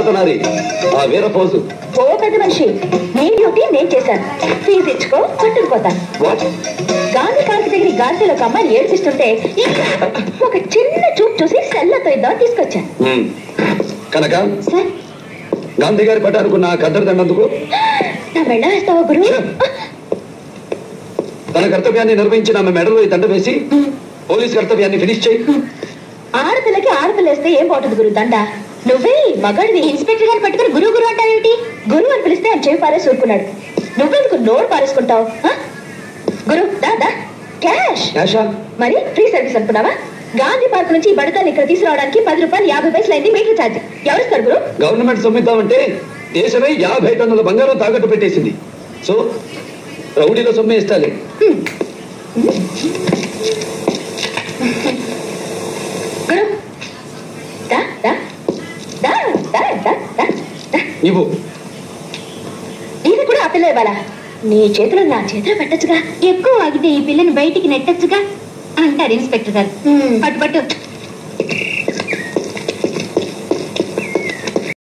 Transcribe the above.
భారతనారి ఆ వీరపోజు ఓ పెద్ద మనిషి. నీ డ్యూటీ నేను చేశాను. ఫీజు ఇచ్చుకో పట్టుకుపోతాను గాంధీ పార్క్ దగ్గర గాంధీలో ఒక అమ్మాయిని ఏడిపిస్తుంటే ఒక చిన్న చూపు చూసి సెల్లతో ఇద్దాం తీసుకొచ్చాను. కనుక సార్. గాంధీ గారి పట్టానుకున్న కద్దరు దండందుకు? నా మెళ్ళ వేస్తావా గురు? తన కర్తవ్యాన్ని నిర్వహించిన ఆమె మెడలో దండ వేసి పోలీస్ కర్తవ్యాన్ని ఫినిష్ చేయి. ఆడపిల్లకి ఆడపిల్ల వేస్తే ఏం బాగుంటుంది గురు దండ? నువ్వే మగాడివి ఇన్స్పెక్టర్ గారు పట్టుకుని గురువు గురు అంటావేమిటి? గురువు అని పిలిస్తే ఆయన చెవి పారేసి ఊరుకున్నాడు. నువ్వెందుకు నోరు పారేసుకుంటావు? గురు దా దా. క్యాష్. యాషా మరి ఫ్రీ సర్వీస్ అనుకున్నావా? గాంధీ పార్క్ నుంచి బడతాన్ని ఇక్కడ తీసుకురావడానికి పది రూపాయలు యాభై పైసలు అయింది మీటర్ ఛార్జ్. ఎవరిస్తారు గురు? గవర్నమెంట్ సొమ్మిద్దామంటే దేశమే యాభై టన్నుల బంగారం తాకట్టు పెట్టేసింది. సో రౌడీలో సొమ్మే ఇస్తాలే. గురు ఇవ్వు. ఇది కూడా ఆ పిల్ల ఇవ్వాలా? నీ చేతిలో నా చేతిలో పెట్టచ్చుగా. ఎక్కువ ఆగితే ఈ పిల్లని బయటికి నెట్టచ్చుగా అంటారు ఇన్స్పెక్టర్ గారు. పట్టు పట్టు